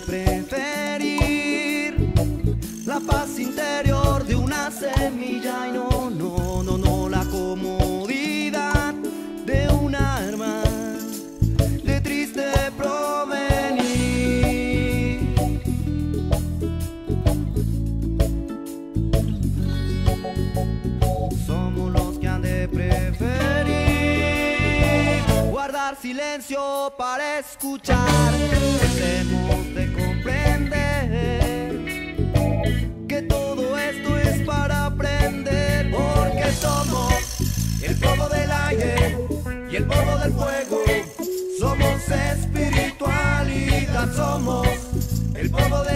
preferir la paz interior de una semilla y no, preferir guardar silencio para escuchar. Debemos de comprender que todo esto es para aprender, porque somos el polvo del aire y el polvo del fuego. Somos espiritualidad, somos el polvo del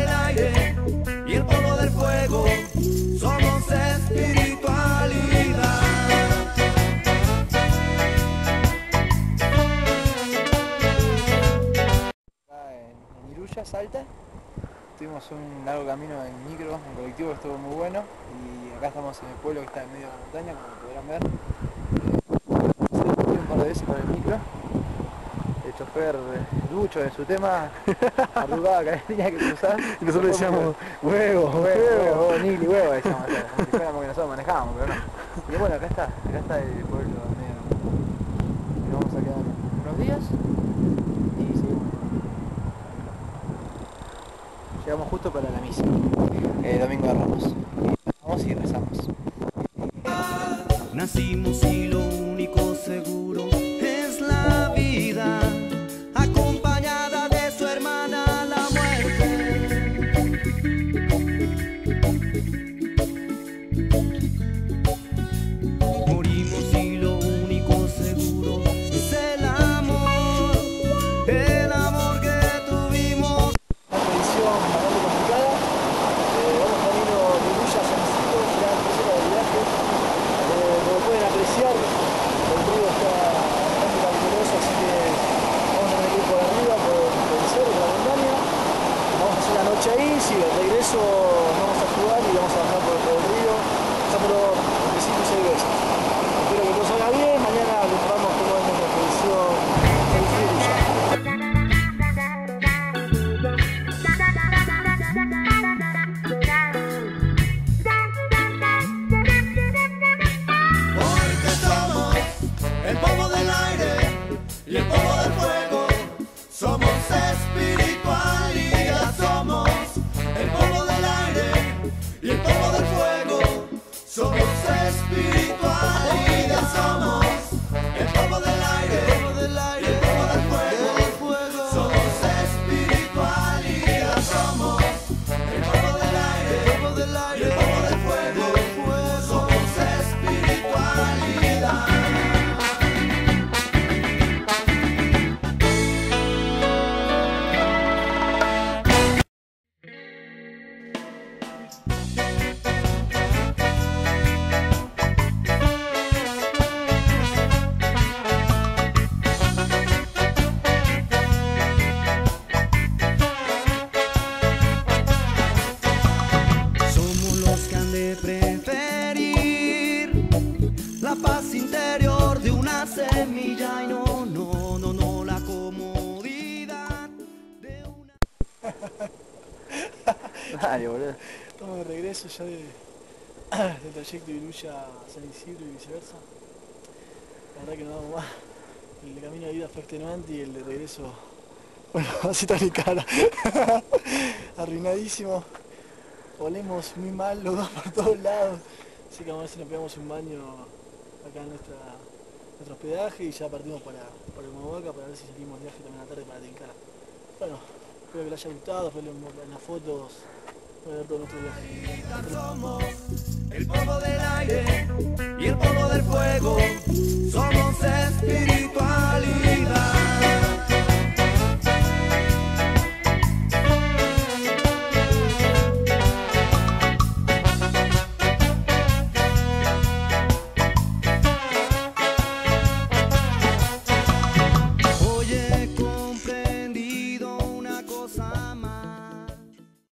Salta. Tuvimos un largo camino en micro, en colectivo, estuvo muy bueno. Y acá estamos en el pueblo que está en medio de la montaña, como podrán ver. Eh, se un par de veces con el micro. El chofer eh, Lucho en su tema arrugaba tenía que cruzar. Y nosotros decíamos, huevo, huevo, huevo, huevo, Nili, huevo, decíamos, o sea, como si fuéramos que nosotros manejábamos, pero no. Y bueno, acá está, acá está el pueblo medio. Nos vamos a quedar Justo para la misa, eh, Domingo de Ramos. Vamos y rezamos. Noche ahí, si de regreso Estamos de regreso ya de, del trayecto de Iruya a San Isidro y viceversa. La verdad que no damos más. El camino de ida fue extenuante y el de regreso, bueno, así mi cara. Arruinadísimo. Olemos muy mal los dos por todos lados. Así que vamos a ver si nos pegamos un baño acá en nuestra, nuestro hospedaje y ya partimos para, para Humahuaca para ver si salimos de viaje también a la tarde para Tilcara. Bueno, espero que les haya gustado, después en las fotos ver todo nuestro viaje. Somos el polvo del aire y el polvo del fuego. Somos espiritualidad.